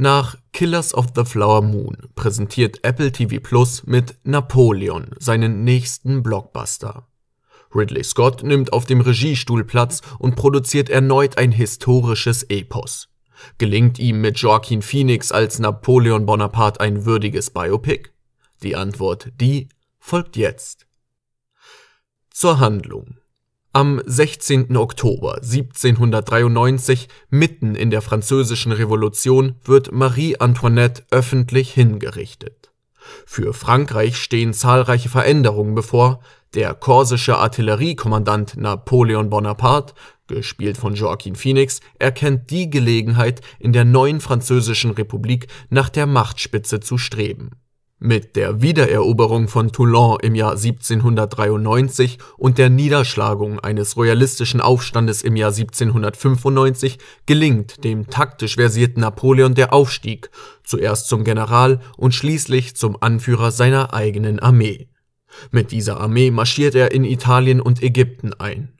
Nach Killers of the Flower Moon präsentiert Apple TV Plus mit Napoleon seinen nächsten Blockbuster. Ridley Scott nimmt auf dem Regiestuhl Platz und produziert erneut ein historisches Epos. Gelingt ihm mit Joaquin Phoenix als Napoleon Bonaparte ein würdiges Biopic? Die Antwort, die folgt jetzt. Zur Handlung. Am 16. Oktober 1793, mitten in der Französischen Revolution, wird Marie Antoinette öffentlich hingerichtet. Für Frankreich stehen zahlreiche Veränderungen bevor. Der korsische Artilleriekommandant Napoleon Bonaparte, gespielt von Joaquin Phoenix, erkennt die Gelegenheit, in der neuen Französischen Republik nach der Machtspitze zu streben. Mit der Wiedereroberung von Toulon im Jahr 1793 und der Niederschlagung eines royalistischen Aufstandes im Jahr 1795 gelingt dem taktisch versierten Napoleon der Aufstieg, zuerst zum General und schließlich zum Anführer seiner eigenen Armee. Mit dieser Armee marschiert er in Italien und Ägypten ein.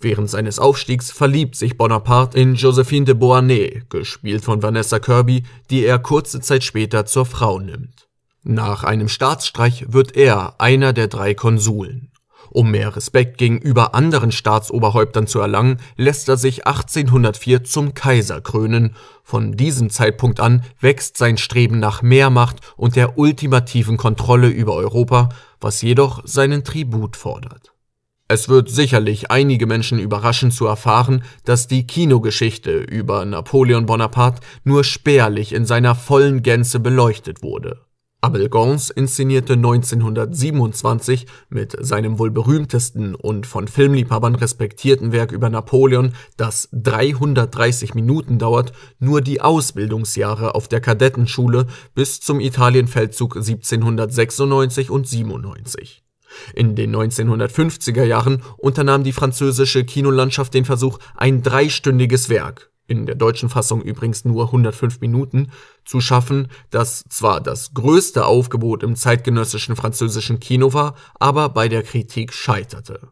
Während seines Aufstiegs verliebt sich Bonaparte in Josephine de Beauharnais, gespielt von Vanessa Kirby, die er kurze Zeit später zur Frau nimmt. Nach einem Staatsstreich wird er einer der drei Konsuln. Um mehr Respekt gegenüber anderen Staatsoberhäuptern zu erlangen, lässt er sich 1804 zum Kaiser krönen. Von diesem Zeitpunkt an wächst sein Streben nach mehr Macht und der ultimativen Kontrolle über Europa, was jedoch seinen Tribut fordert. Es wird sicherlich einige Menschen überraschen zu erfahren, dass die Kinogeschichte über Napoleon Bonaparte nur spärlich in seiner vollen Gänze beleuchtet wurde. Abel Gance inszenierte 1927 mit seinem wohl berühmtesten und von Filmliebhabern respektierten Werk über Napoleon, das 330 Minuten dauert, nur die Ausbildungsjahre auf der Kadettenschule bis zum Italienfeldzug 1796 und 97. In den 1950er Jahren unternahm die französische Kinolandschaft den Versuch, ein dreistündiges Werk in der deutschen Fassung übrigens nur 105 Minuten, zu schaffen, das zwar das größte Aufgebot im zeitgenössischen französischen Kino war, aber bei der Kritik scheiterte.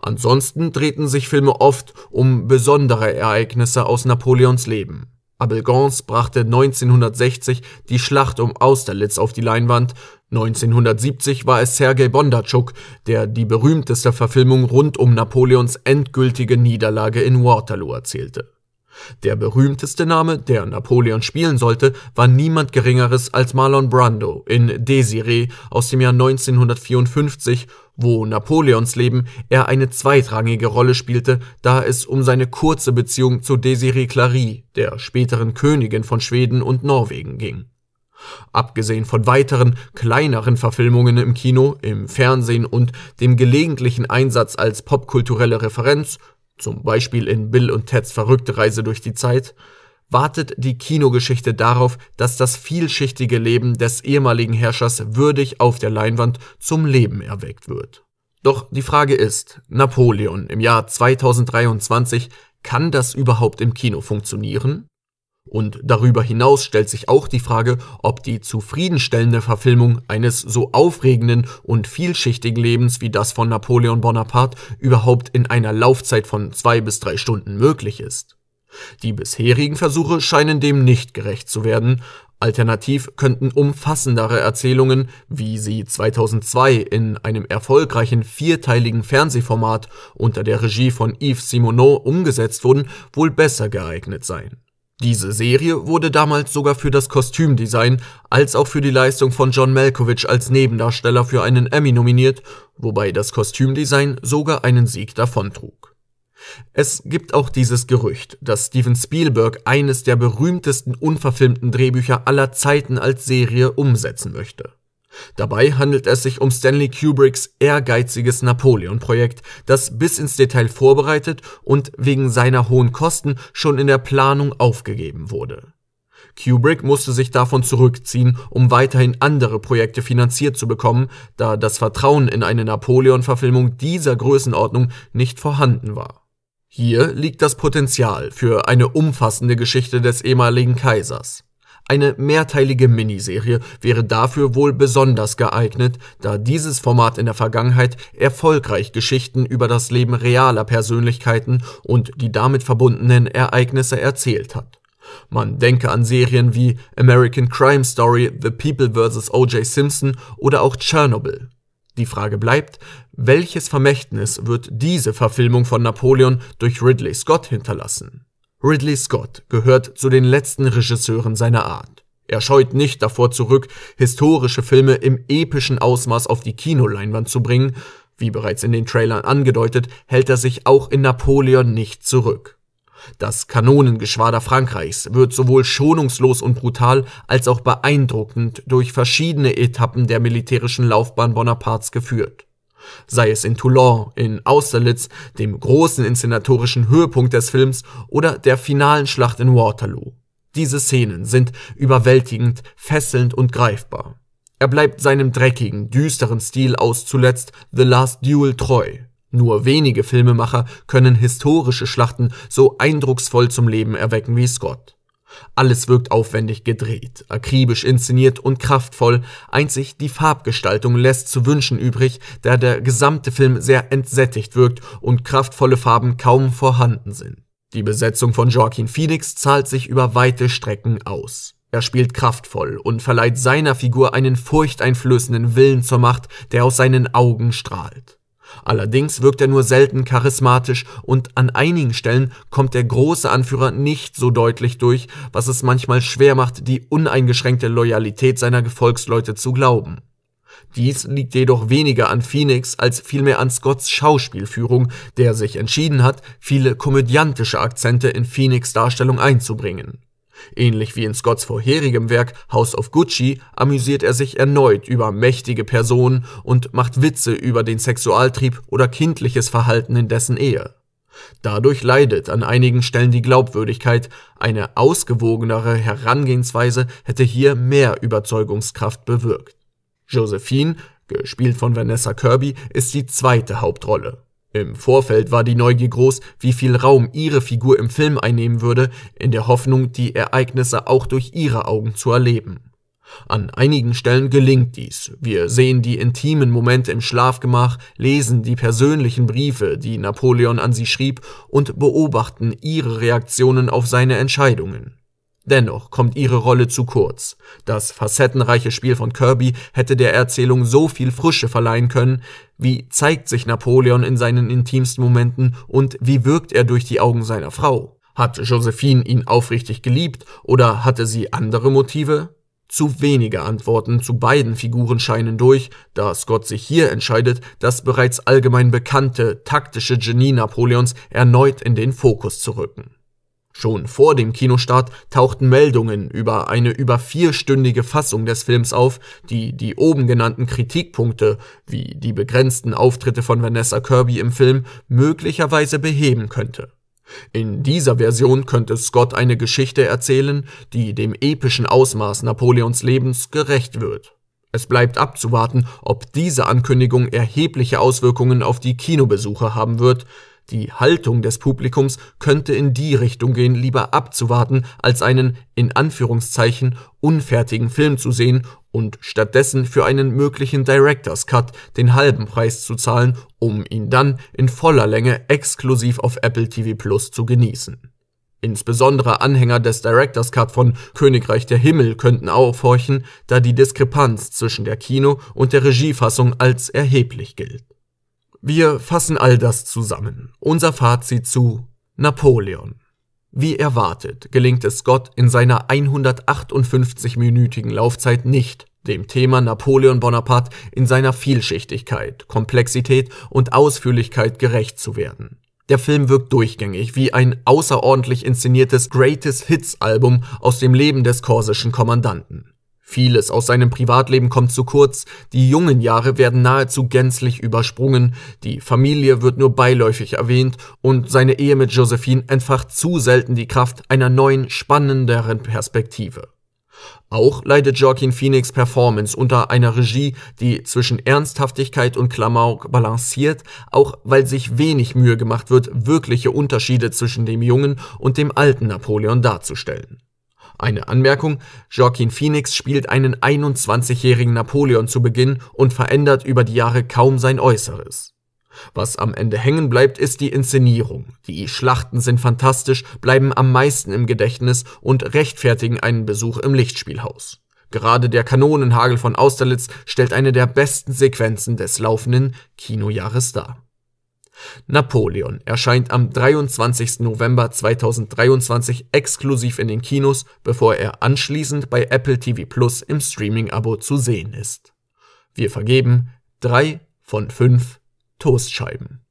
Ansonsten drehten sich Filme oft um besondere Ereignisse aus Napoleons Leben. Abel Gance brachte 1960 die Schlacht um Austerlitz auf die Leinwand, 1970 war es Sergei Bondarchuk, der die berühmteste Verfilmung rund um Napoleons endgültige Niederlage in Waterloo erzählte. Der berühmteste Name, der Napoleon spielen sollte, war niemand Geringeres als Marlon Brando in Desiree aus dem Jahr 1954, wo Napoleons Leben eher eine zweitrangige Rolle spielte, da es um seine kurze Beziehung zu Desiree Clary, der späteren Königin von Schweden und Norwegen ging. Abgesehen von weiteren, kleineren Verfilmungen im Kino, im Fernsehen und dem gelegentlichen Einsatz als popkulturelle Referenz zum Beispiel in Bill und Teds verrückte Reise durch die Zeit, wartet die Kinogeschichte darauf, dass das vielschichtige Leben des ehemaligen Herrschers würdig auf der Leinwand zum Leben erweckt wird. Doch die Frage ist, Napoleon im Jahr 2023, kann das überhaupt im Kino funktionieren? Und darüber hinaus stellt sich auch die Frage, ob die zufriedenstellende Verfilmung eines so aufregenden und vielschichtigen Lebens wie das von Napoleon Bonaparte überhaupt in einer Laufzeit von zwei bis drei Stunden möglich ist. Die bisherigen Versuche scheinen dem nicht gerecht zu werden. Alternativ könnten umfassendere Erzählungen, wie sie 2002 in einem erfolgreichen vierteiligen Fernsehformat unter der Regie von Yves Simoneau umgesetzt wurden, wohl besser geeignet sein. Diese Serie wurde damals sogar für das Kostümdesign als auch für die Leistung von John Malkovich als Nebendarsteller für einen Emmy nominiert, wobei das Kostümdesign sogar einen Sieg davontrug. Es gibt auch dieses Gerücht, dass Steven Spielberg eines der berühmtesten unverfilmten Drehbücher aller Zeiten als Serie umsetzen möchte. Dabei handelt es sich um Stanley Kubricks ehrgeiziges Napoleon-Projekt, das bis ins Detail vorbereitet und wegen seiner hohen Kosten schon in der Planung aufgegeben wurde. Kubrick musste sich davon zurückziehen, um weiterhin andere Projekte finanziert zu bekommen, da das Vertrauen in eine Napoleon-Verfilmung dieser Größenordnung nicht vorhanden war. Hier liegt das Potenzial für eine umfassende Geschichte des ehemaligen Kaisers. Eine mehrteilige Miniserie wäre dafür wohl besonders geeignet, da dieses Format in der Vergangenheit erfolgreich Geschichten über das Leben realer Persönlichkeiten und die damit verbundenen Ereignisse erzählt hat. Man denke an Serien wie American Crime Story, The People vs. O.J. Simpson oder auch Chernobyl. Die Frage bleibt, welches Vermächtnis wird diese Verfilmung von Napoleon durch Ridley Scott hinterlassen? Ridley Scott gehört zu den letzten Regisseuren seiner Art. Er scheut nicht davor zurück, historische Filme im epischen Ausmaß auf die Kinoleinwand zu bringen. Wie bereits in den Trailern angedeutet, hält er sich auch in Napoleon nicht zurück. Das Kanonengeschwader Frankreichs wird sowohl schonungslos und brutal als auch beeindruckend durch verschiedene Etappen der militärischen Laufbahn Bonapartes geführt. Sei es in Toulon, in Austerlitz, dem großen inszenatorischen Höhepunkt des Films oder der finalen Schlacht in Waterloo. Diese Szenen sind überwältigend, fesselnd und greifbar. Er bleibt seinem dreckigen, düsteren Stil aus zuletzt The Last Duel treu. Nur wenige Filmemacher können historische Schlachten so eindrucksvoll zum Leben erwecken wie Scott. Alles wirkt aufwendig gedreht, akribisch inszeniert und kraftvoll, einzig die Farbgestaltung lässt zu wünschen übrig, da der gesamte Film sehr entsättigt wirkt und kraftvolle Farben kaum vorhanden sind. Die Besetzung von Joaquin Phoenix zahlt sich über weite Strecken aus. Er spielt kraftvoll und verleiht seiner Figur einen furchteinflößenden Willen zur Macht, der aus seinen Augen strahlt. Allerdings wirkt er nur selten charismatisch und an einigen Stellen kommt der große Anführer nicht so deutlich durch, was es manchmal schwer macht, die uneingeschränkte Loyalität seiner Gefolgsleute zu glauben. Dies liegt jedoch weniger an Phoenix als vielmehr an Scotts Schauspielführung, der sich entschieden hat, viele komödiantische Akzente in Phoenix Darstellung einzubringen. Ähnlich wie in Scotts vorherigem Werk House of Gucci amüsiert er sich erneut über mächtige Personen und macht Witze über den Sexualtrieb oder kindliches Verhalten in dessen Ehe. Dadurch leidet an einigen Stellen die Glaubwürdigkeit, eine ausgewogenere Herangehensweise hätte hier mehr Überzeugungskraft bewirkt. Josephine, gespielt von Vanessa Kirby, ist die zweite Hauptrolle. Im Vorfeld war die Neugier groß, wie viel Raum ihre Figur im Film einnehmen würde, in der Hoffnung, die Ereignisse auch durch ihre Augen zu erleben. An einigen Stellen gelingt dies. Wir sehen die intimen Momente im Schlafgemach, lesen die persönlichen Briefe, die Napoleon an sie schrieb, und beobachten ihre Reaktionen auf seine Entscheidungen. Dennoch kommt ihre Rolle zu kurz. Das facettenreiche Spiel von Kirby hätte der Erzählung so viel Frische verleihen können. Wie zeigt sich Napoleon in seinen intimsten Momenten und wie wirkt er durch die Augen seiner Frau? Hat Josephine ihn aufrichtig geliebt oder hatte sie andere Motive? Zu wenige Antworten zu beiden Figuren scheinen durch, da Scott sich hier entscheidet, das bereits allgemein bekannte taktische Genie Napoleons erneut in den Fokus zu rücken. Schon vor dem Kinostart tauchten Meldungen über eine über vierstündige Fassung des Films auf, die die oben genannten Kritikpunkte, wie die begrenzten Auftritte von Vanessa Kirby im Film, möglicherweise beheben könnte. In dieser Version könnte Scott eine Geschichte erzählen, die dem epischen Ausmaß Napoleons Lebens gerecht wird. Es bleibt abzuwarten, ob diese Ankündigung erhebliche Auswirkungen auf die Kinobesucher haben wird, die Haltung des Publikums könnte in die Richtung gehen, lieber abzuwarten, als einen in Anführungszeichen unfertigen Film zu sehen und stattdessen für einen möglichen Director's Cut den halben Preis zu zahlen, um ihn dann in voller Länge exklusiv auf Apple TV Plus zu genießen. Insbesondere Anhänger des Director's Cut von Königreich der Himmel könnten aufhorchen, da die Diskrepanz zwischen der Kino- und der Regiefassung als erheblich gilt. Wir fassen all das zusammen. Unser Fazit zu Napoleon. Wie erwartet gelingt es Scott in seiner 158-minütigen Laufzeit nicht, dem Thema Napoleon Bonaparte in seiner Vielschichtigkeit, Komplexität und Ausführlichkeit gerecht zu werden. Der Film wirkt durchgängig wie ein außerordentlich inszeniertes Greatest Hits Album aus dem Leben des korsischen Kommandanten. Vieles aus seinem Privatleben kommt zu kurz, die jungen Jahre werden nahezu gänzlich übersprungen, die Familie wird nur beiläufig erwähnt und seine Ehe mit Josephine entfacht zu selten die Kraft einer neuen, spannenderen Perspektive. Auch leidet Joaquin Phoenix Performance unter einer Regie, die zwischen Ernsthaftigkeit und Klamauk balanciert, auch weil sich wenig Mühe gemacht wird, wirkliche Unterschiede zwischen dem jungen und dem alten Napoleon darzustellen. Eine Anmerkung, Joaquin Phoenix spielt einen 21-jährigen Napoleon zu Beginn und verändert über die Jahre kaum sein Äußeres. Was am Ende hängen bleibt, ist die Inszenierung. Die Schlachten sind fantastisch, bleiben am meisten im Gedächtnis und rechtfertigen einen Besuch im Lichtspielhaus. Gerade der Kanonenhagel von Austerlitz stellt eine der besten Sequenzen des laufenden Kinojahres dar. Napoleon erscheint am 23. November 2023 exklusiv in den Kinos, bevor er anschließend bei Apple TV Plus im Streaming-Abo zu sehen ist. Wir vergeben drei von fünf Toastscheiben.